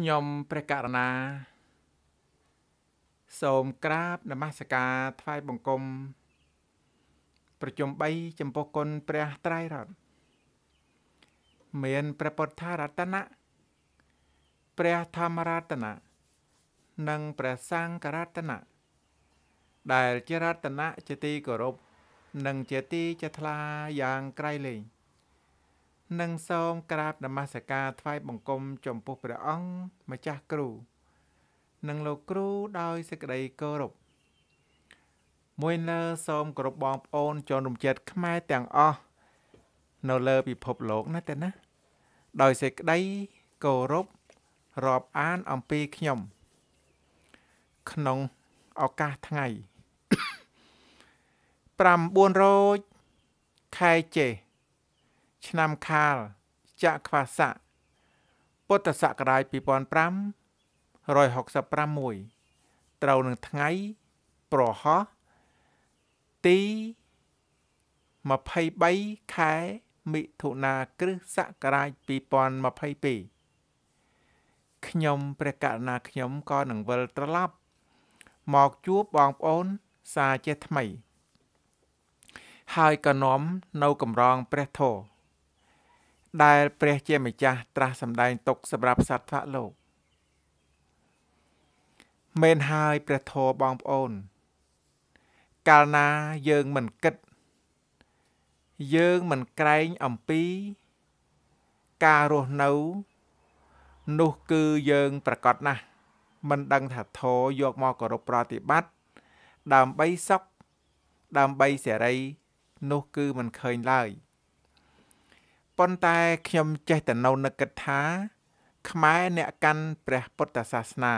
ខ្ញុំព្រះករណា សូមក្រាបនមស្ការថ្វាយបង្គំ ប្រជុំ3ចំពោះគុណព្រះត្រៃរតន៍មានព្រះពុទ្ធរតនៈព្រះធម្មរតនៈនិងព្រះសង្ឃរតនៈដែលជារតនៈជាទីគោរពនិងជាទីចថ្លាយ៉ាងក្រៃលែង និងសូមក្រាបនមស្ការថ្វាយបង្គំចំពោះព្រះអង្គម្ចាស់គ្រូ និងលោកគ្រូដោយសេចក្តីគោរពមួយលើសូមគោរពបងប្អូនជនរំចិត្តខ្មែរទាំងអស់នៅលើពិភពលោកណាទេណា ដោយសេចក្តីគោរពរាប់អានអំពីខ្ញុំ ក្នុងឱកាសថ្ងៃ900ខែចេ ឆ្នាំខាលចក្វាស័កពុទ្ធសករាជ2566ត្រូវនឹងថ្ងៃប្រហោះទី23ខែមិថុនាគ្រិស្តសករាជ2022ខ្ញុំព្រះករុណាខ្ញុំក៏នឹងវិលត្រឡប់ មកជួបបងប្អូនសាជាថ្មី ហើយក៏នាំនៅកម្រងព្រះធម៌ ដែលព្រះជាម្ចាស់ត្រាស់សម្ដែងទុកសម្រាប់សត្វថ្នាក់លោកមែនហើយព្រះធម៌បងប្អូន កាលណាយើងមិនគិត យើងមិនក្រែងអំពី ការរស់នៅនោះគឺយើងប្រកាសណាស់មិនដឹងថាធរយកមកគោរពប្រតិបត្តិដើម្បីសុខដើម្បីសេរីនោះគឺមិនឃើញឡើយ។ ប៉ុន្តែខ្ញុំចេះតែនៅនឹកគិតថា ខ្មែរអ្នកកាន់ព្រះពុទ្ធសាសនា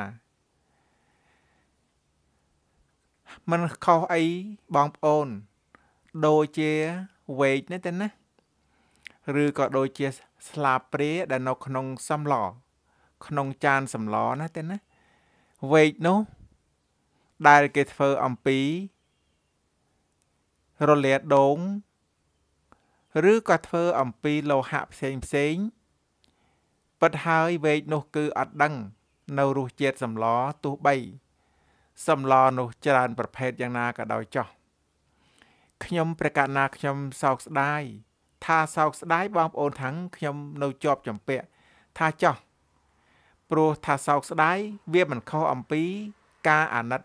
มันខុសអីបងប្អូន ដូចជាវេកនេះទេណាឬក៏ដូចជាស្លាបព្រាដែលនៅក្នុងសំឡក្នុងចានសម្លណាទេណាវេកនោះដែលគេធ្វើអំពីរលាដូង ឬក៏ធ្វើអំពីលោហៈផ្សេងផ្សេងពិតហើយវែកនោះគឺអត់ដឹង នៅរសជាតិសម្លទោះបីសម្លនោះច្រើនប្រភេទយ៉ាងណាក៏ដោយចោះខ្ញុំប្រកាសណាខ្ញុំសោកស្ដាយថាសោកស្ដាយបងប្អូនថាំងខ្ញុំនៅជាប់ចម្ពាក់ថាចោះព្រោះថាសោកស្ដាយវាមិនខុសអំពីការអាណិត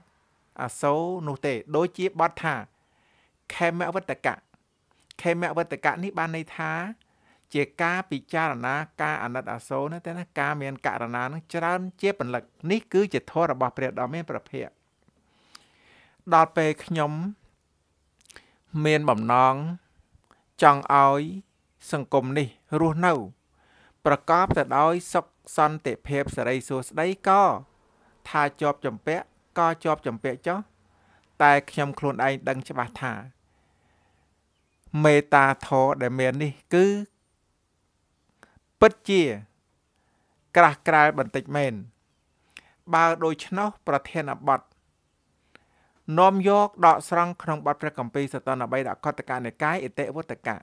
អាសូរនោះទេ ដូចជាបទថាខេមវតកៈ ខេមវតកៈនេះបានន័យថា ជាការពិចារណាការអាណិតអាសូរណាតែណាការមានករណានឹងច្រើនជាពលិកនេះគឺជាធម៌របស់ព្រះដ៏មានប្រភពដល់ពេលខ្ញុំមានបំណងចង់ឲ្យសង្គមនេះរស់នៅ ប្រកបទៅដោយសុខសន្តិភាពសេរីសួស្តីក៏ថាជាប់ចម្ពាក់ក៏ជាប់ចម្ពាក់ចុះតែខ្ញុំខ្លួនឯងដឹងច្បាស់ថា មេត្តាធម៌ដែលមាននេះគឺពិតជាក្រាស់ក្រែលបន្តិចមែនបើដូច្នោះប្រធានបទនាំយកដកស្រង់ក្នុងបទព្រះគម្ពីរសតន3ដកតកនិកាយអតិវតកៈ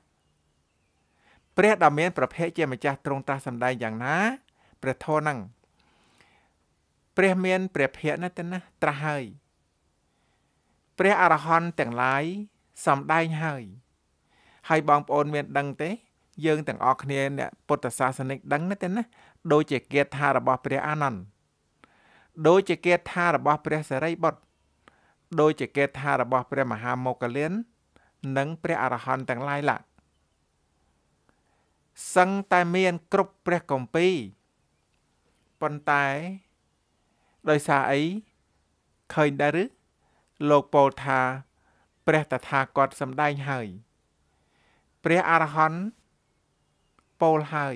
ព្រះដ៏មានប្រភេទជាម្ចាស់ទ្រង់ត្រាស់សម្ដែងយ៉ាងណាព្រះធម៌នឹងព្រះមានព្រះភ័ក្រណាស់ទៅណាត្រាស់ហើយព្រះអរហន្តទាំងឡាយសម្ដែងហើយ ហើយបងប្អូនមានដឹងទេយើងទាំងអស់គ្នាអ្នកពុទ្ធសាសនិកដឹងណាទេណាដូចជាគាថារបស់ព្រះអានន្ទដូចជាគាថារបស់ព្រះសិរីបុត្រដូចជាគាថារបស់ព្រះមហាមោគលាន និងព្រះអរហន្តទាំងឡាយឡាសឹងតែមានគ្រប់ព្រះគម្ពីរប៉ុន្តែដោយសារអីឃើញដែរឬលោកពោលថា ព្រះតថាគតសម្ដែងហើយ ព្រះអរហន្តពោលហើយ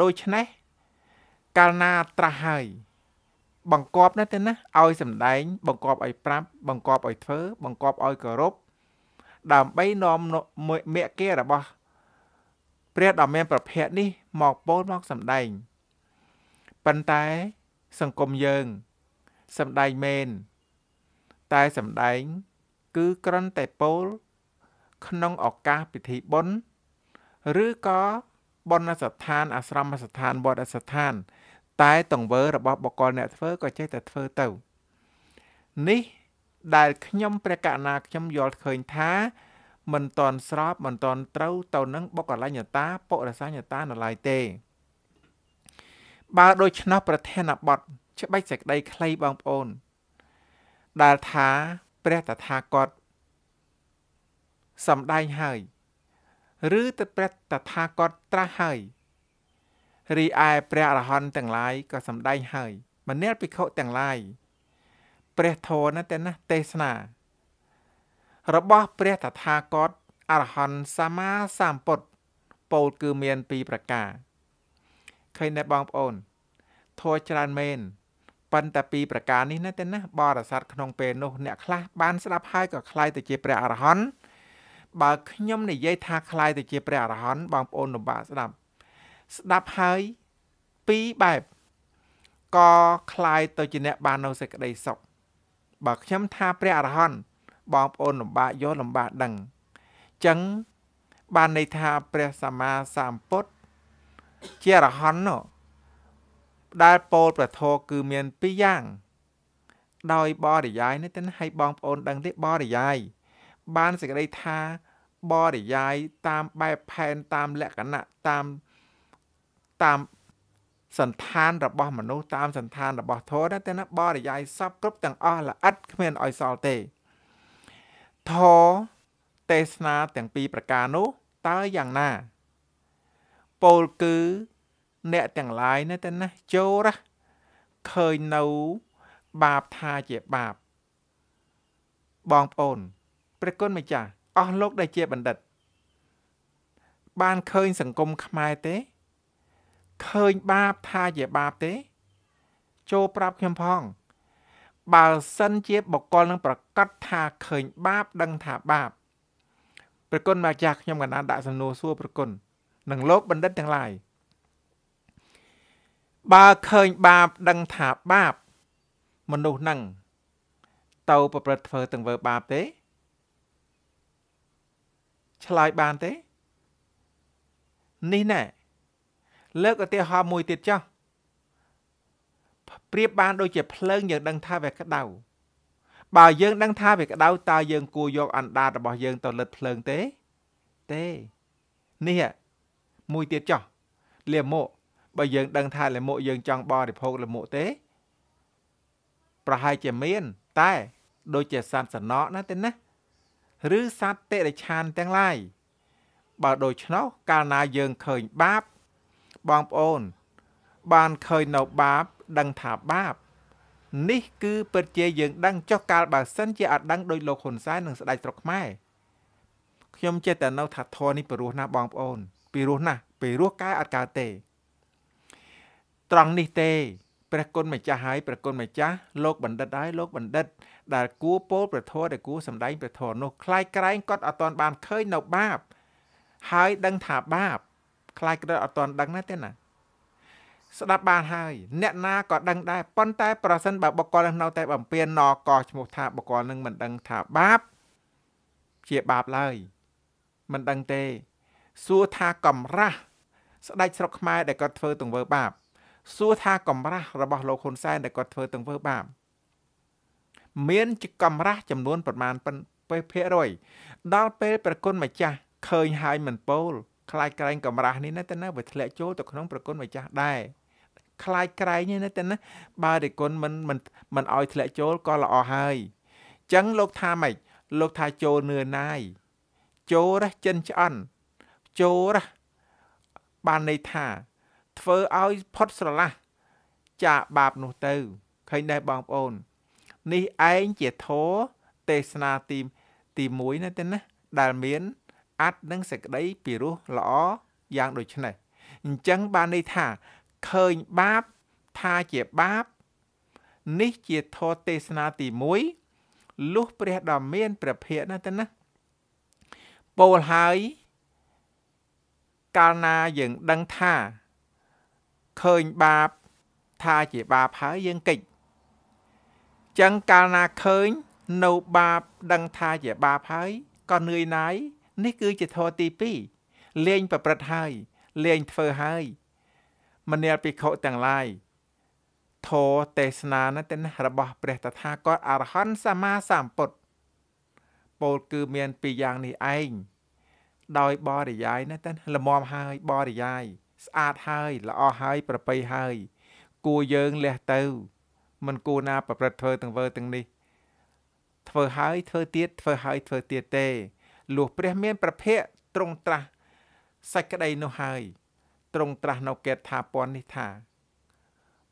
ដូច្នេះកាលណាត្រាស់ហើយ បង្គាប់ណាទេណាឲ្យសម្ដែង បង្គាប់ឲ្យប្រាប់បង្គាប់ឲ្យធ្វើ បង្គាប់ឲ្យគោរពដើម្បីនាំមគ្គរបស់ព្រះដ៏មានប្រភពនេះមកពោលមកសម្ដែងប៉ុន្តែសង្គមយើងសម្ដែងមែនតែសម្ដែង គឺគ្រាន់តែពោល ក្នុងឱកាសពិធីបុណ្យឬក៏បុណ្យស្ថានអាស្រមស្ថានវត្តស្ថាន តែតង្វើរបស់បុគ្គលអ្នកធ្វើក៏ចេះតែធ្វើទៅនេះដែលខ្ញុំព្រះកណាខ្ញុំយល់ឃើញថាមិនតន់ស្របមិនតន់ត្រូវទៅនឹងបុគ្គលញ្ញតាពុរសញ្ញតានៅឡើយទេ បើដូច្នោះប្រធានបទច្បាច់សេចក្តីខ្លីបងប្អូន ដែលថាព្រះតថាគត សំដែងហើយ ឬទៅព្រះតថាគតត្រាស់ហើយរីឯព្រះអរហន្តទាំងឡាយក៏សំដែងហើយមនាលភិក្ខុទាំងឡាយព្រះធម៌ណាតែណាទេសនា របស់ព្រះតថាគតអរហន្តសម្មាសម្ពុទ្ធពោលគឺមានពីរប្រការឃើញទេបងប្អូនធម៌ច្រើនមែនប៉ុន្តែពីរប្រការនេះណាទេណាបរិស័ទក្នុងពេលនោះអ្នកខ្លះបានស្ដាប់ហើយក៏ខ្លាយទៅជាព្រះអរហន្ត បើខ្ញុំនិយាយថាខ្លាយទៅជាព្រះអរហន្តបងប្អូនលំបាកស្ដាប់ស្ដាប់ហើយពីរបែបក៏ខ្លាយទៅជាអ្នកបាននៅសេចក្តីសុខបើខ្ញុំថាព្រះអរហន្តបងប្អូនលំបាកយល់លំបាកដឹងចឹងបានន័យថាព្រះសម្មាសម្ពុទ្ធជាអរហន្តនោះដែលពោលប្រធរគឺមានពីរយ៉ាង ដោយបរិយាយនេះទៅឲ្យបងប្អូនដឹងទេបរិយាយបានសេចក្តីថា បរិយាយតាមបែបផែនតាមលក្ខណៈតាមតាមសន្តានរបស់មនុស្សតាមសន្តានរបស់ធម៌តែណាបរិយាយសពគ្រប់ទាំងអស់ល្អិតគ្មានឲ្យសល់ទេធម៌ទេសនាទាំងពីរប្រការនោះតើយ៉ាងណាពោលគឺអ្នកទាំងឡាយនេះទៅណាចូលរះឃើញនៅបាបថាជាបាបបងប្អូនព្រះគុណម្ចាស់ អស់លោកដែលជាបណ្ឌិត បានឃើញសង្គមខ្មែរទេឃើញបាបថាជាបាបទេ ចូលប្រាប់ខ្ញុំផង បើសិនជាបុគ្គលនឹងប្រកាសថាឃើញបាបដឹងថាបាបប្រគុណម្ចាស់ខ្ញុំកណ្ដាលដាក់សំណួរសួរប្រគុណនឹងលោកបណ្ឌិតទាំងឡាយបើឃើញបាបដឹងថាបាប មនុស្សនឹងទៅប្រព្រឹត្តធ្វើទាំងវើបាបទេ ឆ្លើយបានទេនេះណែលើកឧទាហរណ៍មួយទៀតចុះប្រៀបបានដូចជាភ្លើងយើងដឹងថាវាក្តៅបើយើងដឹងថាវាក្តៅតើយើងគួរយកអណ្ដាតរបស់យើងទៅលិតភ្លើងទេទេនេះមួយទៀតចុះលាមកបើយើងដឹងថាលាមកយើងចង់បរិភោគលាមកទេ ប្រហែលជាមាន តែ ដូចជាសត្វសំណក់ណាទេណា ឬសត្វតិរិឆានទាំងឡាយបើដូច្នោះកាលណាយើងឃើញបាប បងប្អូន បានឃើញនៅបាបដឹងថាបាប នេះគឺពិតជាយើងដឹងចុះកាលបើសិនជាអត់ដឹងដោយលោកហ៊ុនសែននិងស្ដេចស្រុកខ្មែរខ្ញុំចេះតែនៅថាធរនេះពិរោះណាស់បងប្អូនពិរោះណាស់ពិរោះកែអត់កើតទេ ត្រង់នេះទេ ព្រះគុណម្ចាស់ហើយព្រះគុណម្ចាស់លោកបណ្ឌិតហើយលោកបណ្ឌិតដែលគួពោលព្រះធម៌ដែលគួសម្ដែងព្រះធម៌នោះคล้ายក្រែងគាត់អត់ទាន់បានឃើញនៅបាប ហើយដឹងថាបាបคล้ายក្រែងអត់ទាន់ដឹងណាទេណាស្ដាប់បានហើយ អ្នកណាក៏ដឹងដែរប៉ុន្តែប្រសិនបើបុគ្គលនៅតែបំពេញណកឈ្មោះថាបុគ្គលនឹងមិនដឹងថាបាបជាបាបឡើយមិនដឹងទេសួរថាកំរះស្ដេចស្រុកខ្មែរដែលគាត់ធ្វើទង្វើបាប សួរថាកំរះរបស់លោកហ៊ុនសែនដែលគាត់ធ្វើទង្វើបាបមានកំរះចំនួនប្រមាណភាគរយដល់ពេលប្រគុណម្ចាស់ឃើញហើយមិនពោលខ្លាចក្រែងកំរះនេះណាទៅណាវាធ្លាក់ចូលទៅក្នុងប្រគុណម្ចាស់ដែរខ្លាចក្រែងនេះណាទៅណាបើរិគុណមិនមិនមិនឲ្យធ្លាក់ចូលក៏ល្អហើយចឹងលោកថាម៉េចលោកថាចូលនឿណាយចូលរះចិនឆ្អន់ចូលរះបានន័យថា ធ្វើឲ្យផុតស្រឡះចាកបាបនោះទៅឃើញដែរបងប្អូន នេះឯងជាធរទេសនាទីទី1ណាទេណាដែលមានអត្តនិងសេចក្តីពិរោះល្អយ៉ាងដូចនេះអញ្ចឹងបានន័យថាឃើញបាបថាជាបាប នេះជាធរទេសនាទី1លុះព្រះដ៏មានព្រះភិក្ខណាទៅណាពោលហើយកាលណាយើងដឹងថា ឃើញបាបថាជាបាបហើយយើងកិច្ចចឹងកាលណាឃើញនៅបាបដឹងថាជាបាបហើយក៏នឿយណាយនេះគឺជាធម៌ទី2លេងប្រព្រឹត្តហើយលេងធ្វើហើយមនាលភិក្ខុទាំងឡាយធរទេសនាណាទេណារបស់ព្រះតថាគតអរហន្តសម្មាសម្ពុទ្ធពោលគឺមានពីរយ៉ាងនេះឯងដោយបរិយាយណាទេល្មមហើយបរិយាយ ស្អាតហើយល្អហើយប្រពៃហើយ គួរយើងលះទៅមិនគួរណាប្រព្រឹត្តធ្វើទាំងវើទាំងនេះ ធ្វើហើយធ្វើទៀតធ្វើហើយធ្វើទៀតទេលុះព្រះមានប្រភពទ្រង់ត្រាស់សេចក្តីនោះហើយទ្រង់ត្រាស់នៅកេតថាពន់នេះថា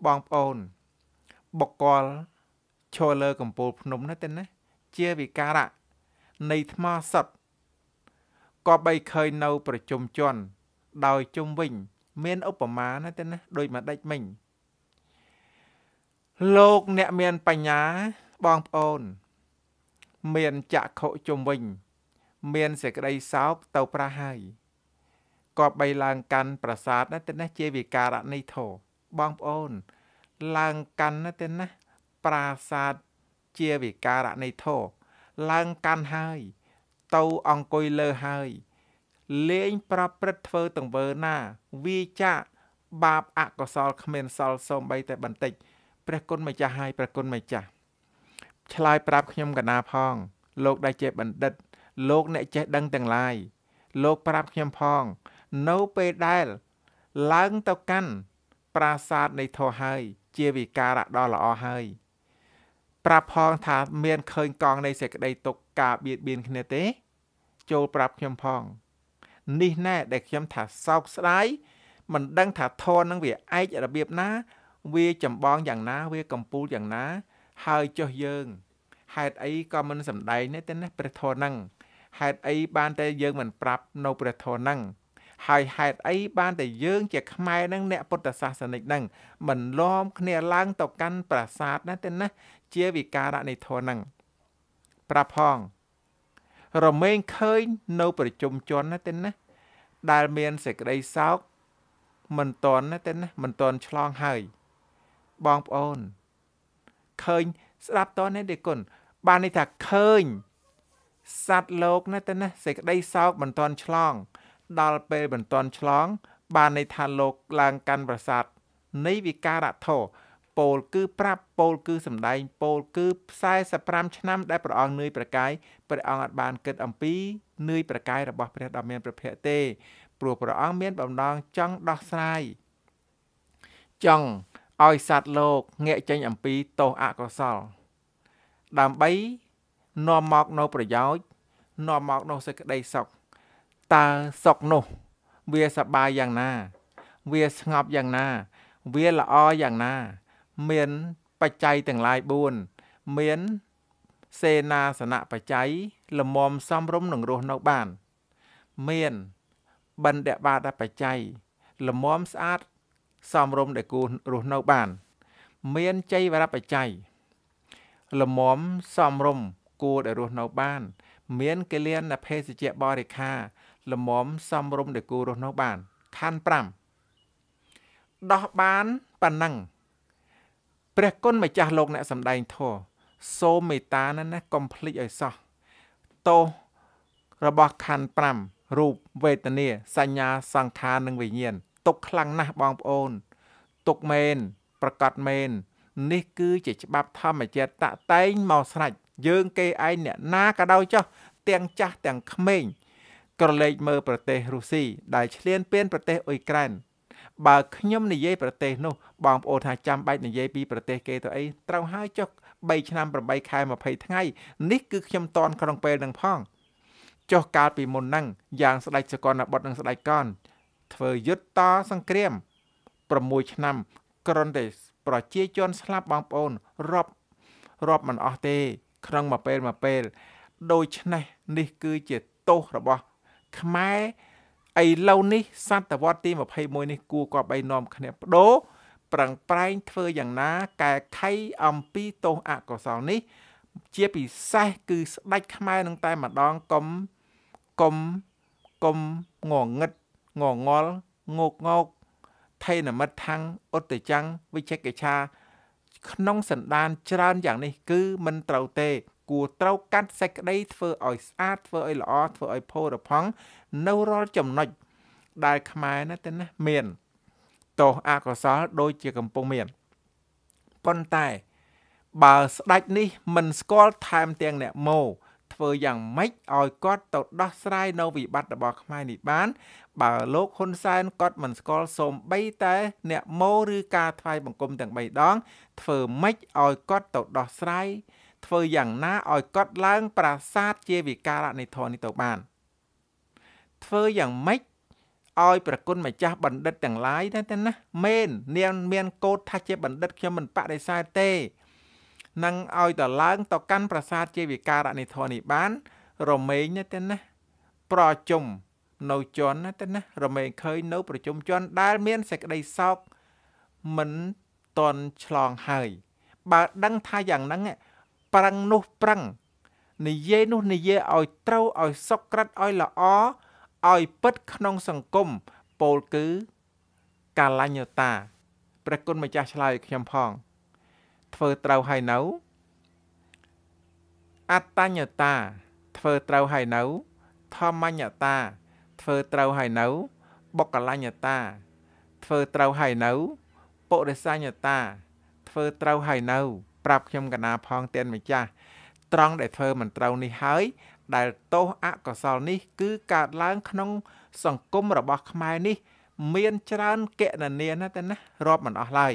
បងប្អូនបុគ្គលឈរលើកំពូលភ្នំណាទេណាជាវិការៈនៃថ្មសុតក៏បីឃើញនៅ ប្រជុំជនដោយជុំវិញ មានឧបមាណាទេណាដូចមួយដេចមិញលោកអ្នកមានបញ្ញាបងប្អូន មានចក្ខុជុំវិញ មានសេចក្តីសោកទៅប្រះហើយក៏បីឡើងកាន់ប្រាសាទណាទេណាជាវិការៈនៃធោបងប្អូន ឡើងកាន់ណាទេណាប្រាសាទជាវិការៈនៃធោឡើងកាន់ហើយ ទៅអង្គុយលើហើយ លេងប្រព្រឹត្តធ្វើទាំងវើណាវាចាបាបអកុសលគ្មានសល់សូម្បីតែបន្តិចព្រះគុណម្ចាស់ហើយព្រះគុណម្ចាស់ឆ្លើយប្រាប់ខ្ញុំកណាផង លោកដែលជាបណ្ឌិត លោកអ្នកចេះដឹងទាំងឡាយលោកប្រាប់ខ្ញុំផង នៅពេលដែលឡើងទៅកាន់ប្រាសាទនៃធោះហើយ ជាវិការៈដ៏ល្អហើយប្រាប់ផងថាមានឃើញកងនៃសេចក្តីទុកការបៀតបៀនគ្នាទេ ចូលប្រាប់ខ្ញុំផង នេះណែដែលខ្ញុំថាសោកស្ដាយមិនដឹងថាធននឹងវាឯករបៀបណា វាចម្បងយ៉ាងណា វាកំពូលយ៉ាងណា ហើយចុះយើងហេតុអីក៏មិនសំដែងទេណាព្រះធននឹងហេតុអីបានតែយើងមិនប្រាប់នៅព្រះធននឹងហើយហេតុអីបានតែយើងជាខ្មែរនឹងអ្នកពុទ្ធសាសនិកនឹងមិនលំគ្នាឡើងទៅកាន់ប្រាសាទណាទេណាជាវិការៈនៃធននឹងប្រាប់ផង រមែងឃើញនៅប្រជុំជនណាទេណាដែលមានសេចក្តីសោកមិនតន់ណាទេណាមិនតន់ឆ្លងហើយបងប្អូនឃើញស្ដាប់តនេះទេគុណបាននេះថាឃើញសត្វលោកណាទេណាសេចក្តីសោកមិនតន់ឆ្លង ដល់ពេលមិនតន់ឆ្លង បានន័យថាលោកឡើងកាន់ប្រាសាទនៃវិការៈធោ ពោលគឺប្រាប់ពោលគឺសំដែងពោលគឺ45ឆ្នាំដែលព្រះអង្គនឿយប្រកាយព្រះអង្គអាចបានគិតអំពីនឿយប្រកាយរបស់ព្រះដ៏មានព្រះភ័ក្ត្រទេព្រោះព្រះអង្គមានបំណងចង់ដោះស្រាយចង់ឲ្យសត្វលោកងាកចេញអំពីទោសអកុសល ដើម្បីនាំមកនៅប្រយោជន៍នាំមកនៅសេចក្តីសុខតើសុខនោះ វាសប្បាយយ៉ាងណា វាស្ងប់យ៉ាងណា វាល្អយ៉ាងណា មានបច្ច័យទាំងឡាយ4មានសេនាសនៈបច្ច័យលមមសំរុំនឹងរស់នៅបាន មានបណ្ឌបាតបច្ច័យលមមស្អាតសំរុំដែលគូរស់នៅបាន មានចៃវរបច្ច័យលមមសំរុំគួរដែលរស់នៅបាន មានកិលានភេសជ្ជៈបរិខាលមមសំរុំដែលគូរស់នៅបានខណ្ឌ5ដោះបានប៉ុណ្ណឹង ព្រះគុណម្ចាស់លោកអ្នកសំដែងធម៌សូមមេត្តាណាណាកុំភ្លេចឲ្យសោះទោសរបស់ខណ្ឌ5រូបវេទនាសញ្ញាសង្ខារនិងវិញ្ញាណទុកខ្លាំងណាស់បងប្អូន ទុកមែនប្រកាសមែននេះគឺជាច្បាប់ធម្មជាតិតាក់តែងមកស្រេចយើងគេឯងអ្នកណាក៏ដោយចោះទាំងចាស់ទាំងក្មេងក្រឡេកមើលប្រទេសរុស្ស៊ីដែលឈ្លានពានប្រទេសអ៊ុយក្រែន បើខ្ញុំនិយាយប្រទេសនោះបងប្អូនថាចាំបាច់និយាយពីប្រទេសគេទៅអីត្រូវហើយចុះ3ឆ្នាំ8ខែ20ថ្ងៃនេះគឺខ្ញុំតន់ក្នុងពេលនឹងផងចុះកាលពីមុនហ្នឹងយ៉ាងស្ដេចសកលបុត្រនិងស្ដេចកនធ្វើយុទ្ធតសង្គ្រាម6ឆ្នាំក្រនទេប្រជាជនស្លាប់បងប្អូនរាប់រាប់មិនអស់ទេ ក្នុងមួយពេលមួយពេល ដូច្នេះនេះគឺជាទោសរបស់ខ្មែរ ឥឡូវនេះសតវត្សទី21នេះគួរគប្បីនាំគ្នាបដូរប្រឹងប្រែងធ្វើយ៉ាងណាកែខៃអំពីទោសអកុសលនេះ ជាពិសេសគឺស្ដេចខ្មែរនឹងតែម្ដងកុំកុំកុំងងឹតងងល់ងោកងោកថេនមិត្តថាំងឧត្តចាំងវិជកិច្ឆាក្នុងសន្តានច្រើនយ៉ាងនេះគឺមិនត្រូវទេ គួរត្រូវកាត់សេចក្តីធ្វើឲ្យស្អាតធ្វើឲ្យល្អធ្វើឲ្យផូរផង់នៅរាល់ចំណុចដែលខ្មែរណាទៅណាមានទោសអកុសលដូចជាកំពុងមានប៉ុន្តែបើស្ដេចនេះមិនស្គាល់ថែមទាំងអ្នកម៉ូធ្វើយ៉ាងម៉េចឲ្យគាត់ទៅដោះស្រាយនៅវិបត្តិរបស់ខ្មែរនេះបាន បើលោកហ៊ុនសែនគាត់មិនស្គាល់សូម្បីតែ អ្នកម៉ូឬការថ្វាយបង្គំទាំង3ដងធ្វើម៉េចឲ្យគាត់ទៅដោះស្រាយ ធ្វើយ៉ាងណាឲ្យគាត់ឡើង ប្រាសាទជាវិការៈនៃធម៌នេះទៅបាន ធ្វើយ៉ាងម៉េចឲ្យប្រគុណម្ចាស់បណ្ឌិតទាំងឡាយតែណាមែននាងមានកោតថាជាបណ្ឌិតខ្ញុំមិនបដិសេធទេនឹងឲ្យតឡើងទៅកាន់ប្រាសាទជាវិការៈនិធរនេះបាន រមែងទេណាប្រជុំនៅជន់ណាទេណារមែងឃើញនៅប្រជុំជន់ដែលមានសេចក្តីសោកមិនតន់ឆ្លងហើយបើដឹងថាយ៉ាងហ្នឹង ប្រឹងនោះប្រឹងនិយាយនោះនិយាយឲ្យត្រូវឲ្យសុក្រិតឲ្យល្អឲ្យពិតក្នុងសង្គមពោលគឺកាលញ្ញតាព្រះគុណម្ចាស់ឆ្លើយខ្ញុំផង ធ្វើត្រូវហើយនៅអត្តញ្ញតាធ្វើត្រូវហើយនៅធម្មញ្ញតាធ្វើត្រូវហើយនៅបុគ្គលញ្ញតា ធ្វើត្រូវហើយនៅពុរិសញ្ញតា ធ្វើត្រូវហើយនៅ ប្រាប់ខ្ញុំកណាផងទៀនម្ចាស់ត្រង់ដែលធ្វើមិនត្រូវនេះហើយ ដែលទោសអកុសលនេះ គឺកើតឡើងក្នុង សង្គមរបស់ខ្មែរនេះ មានច្រើនកណនាណាតែណារាប់មិនអស់ឡើយ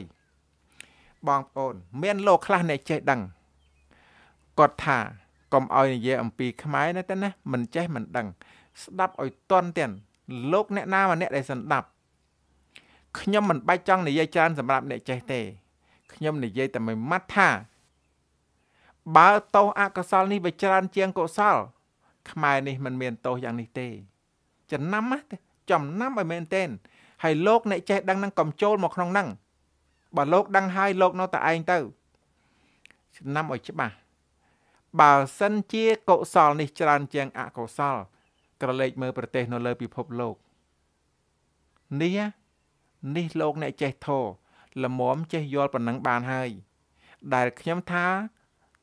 បងប្អូន មានលោកខ្លះអ្នកចេះដឹងគាត់ថាកុំឲ្យនិយាយអំពីខ្មែរណាតែណាមិនចេះមិនដឹង ស្ដាប់ឲ្យតន់ទៀតលោកអ្នកណាម្នាក់ដែលស្ដាប់ខ្ញុំមិនបាច់ចង់និយាយច្រើនសម្រាប់អ្នកចេះទេ ខ្ញុំនិយាយតែមួយម៉ាត់ថាបើតោសអកុសលនេះវាច្រើនជាងកុសល ខ្មែរនេះមិនមានទោសយ៉ាងនេះទេ ចំណាំណាចំណាំឲ្យមែនទែនហើយលោកអ្នកចេះដឹងនឹងកំចូលមកក្នុងហ្នឹងបើលោកដឹងហើយលោកនៅតែឯងទៅចំណាំឲ្យច្បាស់បើសិនជាកុសលនេះច្រើនជាងអកុសល ក្រឡេកមើលប្រទេសនៅលើពិភពលោកនេះនេះលោកអ្នកចេះធរ ល្មមចេះយល់ប៉ុណ្ណឹងបានហើយ ដែលខ្ញុំថា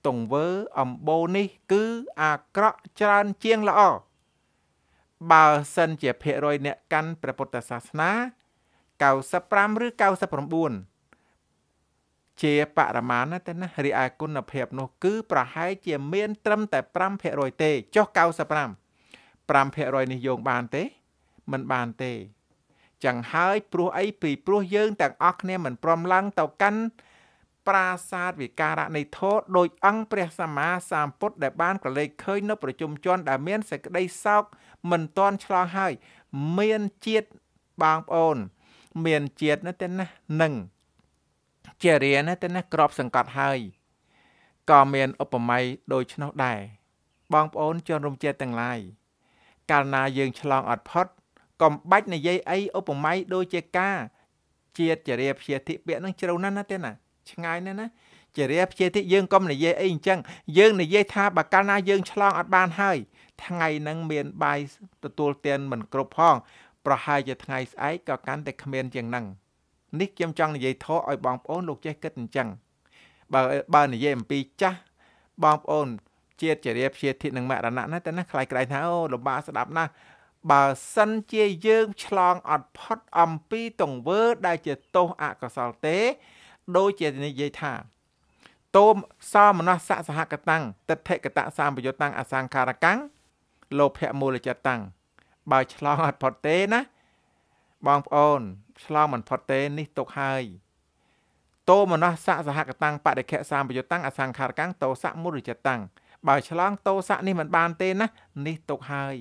ទង្វើអំបូរនេះ គឺអាក្រក់ច្រើនជាងល្អបើសិនជាភាគរយអ្នកកាន់ព្រះពុទ្ធសាសនា95ឬ99ជាបរមាណទេណារីឯគុណភាពនោះគឺប្រហែលជាមាន ត្រឹមតែ5%ទេចុះ95 5%នេះយោងបានទេ មិនបានទេ ចឹងហើយព្រោះអីពីព្រោះយើងទាំងអស់គ្នាមិនព្រមឡើងទៅកាន់ប្រាសាទវិការៈនៃធម៌ដោយអង្គព្រះសម្មាសម្ពុទ្ធដែលបានក្រឡេកឃើញនៅប្រជុំជនដែលមានសេចក្តីសោកមិនតន់ឆ្លងហើយមានជាតិបងប្អូន មានជាតិណាទេណានឹងជារៀនណាទេណាក្របសង្កត់ហើយក៏មានឧបមាដូចនោះដែរបងប្អូនជនរំជាតិទាំងឡាយកាលណាយើងឆ្លងអត់ផុត កុំបាច់និយាយអីឧបមាដូចជាការជាតិចរិយាព្យាធិពាក្យនឹងជ្រៅណាស់ណាទេណាឆ្ងាយណាស់ណាជារាព្យាតិយើងកុំនិយាយអីអញ្ចឹងយើងនិយាយថាបើកាលណាយើងឆ្លងអត់បានហើយថ្ងៃហ្នឹងមានបាយទទួលទានមិនគ្រប់ផងប្រហែលជាថ្ងៃស្អែកក៏កាន់តែគ្មានជាងហ្នឹងនេះខ្ញុំចង់និយាយធေါ်ឲ្យបងប្អូនលោកចេះគិតអញ្ចឹងបើបើនិយាយអំពីចាស់បងប្អូនជាតិជារាព្យាធិនឹងមរណៈណាតែណាខ្លាយក្រែងថាអូលំបាកស្ដាប់ណាស់ បើសិនជាយើងឆ្លងអត់ផុតអំពីទង្វើដែលជាទោសអកុសលទេ ដូចជានិយាយថាតោមសមនស្សសហកតាំងតិដ្ឋិកតសម្បយុតាំងអសង្ខារកាំងលោភៈមូលចិត្តតាំងបើឆ្លងអត់ផុតទេណាបងប្អូន ឆ្លងមិនផុតទេនេះទុកហើយតោមនស្សសហកតាំងបដិខៈសម្បយុតាំងអសង្ខារកាំងតោសៈមូលចិត្តតាំងបើឆ្លងតោសៈនេះមិនបានទេណានេះទុកហើយ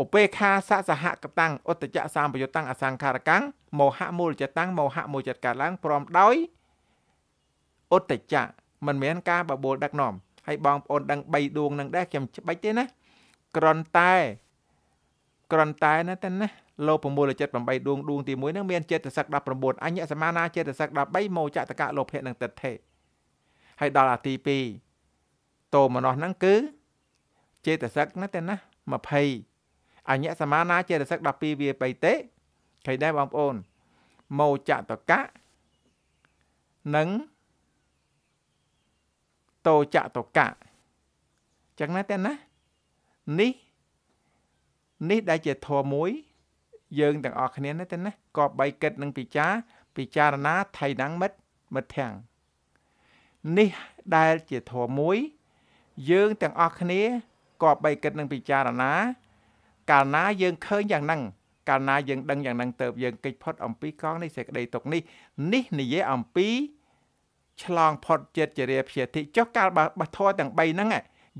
ឧបេខាសសហកតាំងឧត្តចសម្បយុតាំងអសង្ខារកាំងមោហៈមូលចិត្តតាំងមោហៈមូលចិត្តកើតឡើងព្រមដោយឧត្តចៈមិនមែនការបបួលដឹកនាំហើយបងប្អូនដឹង3ដួងនឹងដែរខ្ញុំច្បាច់ទេណាក្រន់តែក្រន់តែណាតែណាលោភមូលចិត្ត8ដួងដួងទី1នឹងមានចេតសិក19អញ្ញសមានាចេតសិក13មោចតកៈលោភៈនិងទិដ្ឋិហើយដល់អាទី2តោមនោះហ្នឹងគឺចេតសិកណាតែណា20 អញ្ញសមានាចេតសិក12វាបៃតេឃើញដែរបងប្អូនមោចតកៈនិងតោចតកៈចឹងណាតែណានេះនេះដែលជាធម៌មួយ យើងទាំងអស់គ្នាណាតែណាក៏បីគិតនឹងពិចារពិចារណាថៃណាំងមិត្តមិត្តទាំងនេះដែលជាធម៌មួយ យើងទាំងអស់គ្នាក៏បីគិតនឹងពិចារណា កាលណាយើងឃើញយ៉ាងហ្នឹងកាលណាយើងដឹងយ៉ាងហ្នឹងទៅយើងកិច្ចផុតអំពីកងនេះសេចក្តីទុកនេះនេះនិយាយអំពីឆ្លងផុតចិត្តជារាព្យាធិចុះកាលបធរទាំង3ហ្នឹង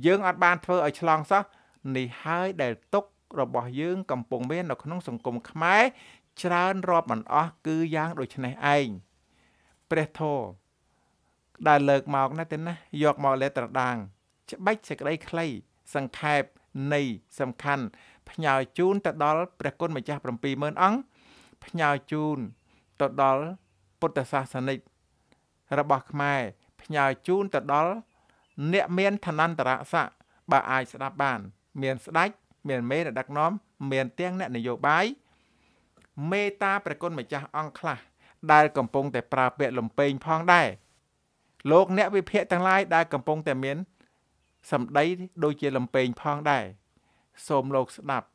យើងអត់បានធ្វើឲ្យឆ្លងសោះនេះហើយដែលទុករបស់យើងកំពុងមាននៅក្នុងសង្គមខ្មែរច្រើនរាប់មិនអស់គឺយ៉ាងដូចនេះឯងព្រះធម៌ដែលលើកមកណាទេណាយកមកលេត្រដាង ច្បាច់សេចក្តីខ្លីសង្ខេបនៃសំខាន់ ផ្ញើជូនទៅដល់ព្រះគុណម្ចាស់70000អង្គផ្ញើជូនទៅដល់ពុទ្ធសាសនិករបស់ខ្មែរផ្ញើជូនទៅដល់អ្នកមានឋានន្តរស័ក្តិបើអាចស្ដាប់បាន មានស្ដេចមានមេដឹកនាំមានទាំងអ្នកនយោបាយមេតាប្រគុណម្ចាស់អង្គខ្លះដែលកំពុងតែប្រើពាក្យលំពេងផងដែរលោកអ្នកវិភាគទាំងឡាយដែលកំពុងតែមានសម្ដីដូចជាលំពេងផងដែរ សូមលោកស្ដាប់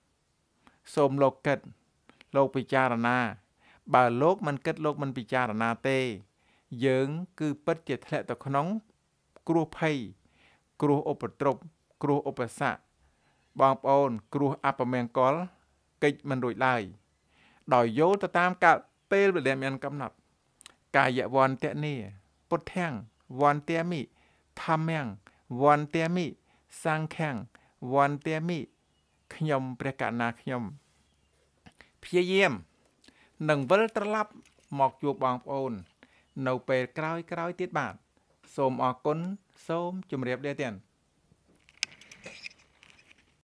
សូមលោកគិត លោកពិចារណា បើលោកមិនគិតលោកមិនពិចារណាទេ យើង គឺពិតជាធ្លាក់ទៅក្នុង គ្រោះភ័យគ្រោះឧបទ្រពគ្រោះឧបសគ្គបងប្អូន គ្រោះអពមង្គលកិច្ចមិនរួចឡើយដោយយល់ទៅតាមកាលពេលវេលាមានកំណត់ កាយវន្តនីពុទ្ធាំងវន្តាមិធម្មំវន្តាមិសង្ឃំវន្តាមិ ខ្ញុំព្រះកណាខ្ញុំព្យាយាមនឹងវិលត្រឡប់មកជួបបងប្អូន នៅពេលក្រោយក្រោយទៀតបាទសូមអរគុណសូមជម្រាបលាទៀត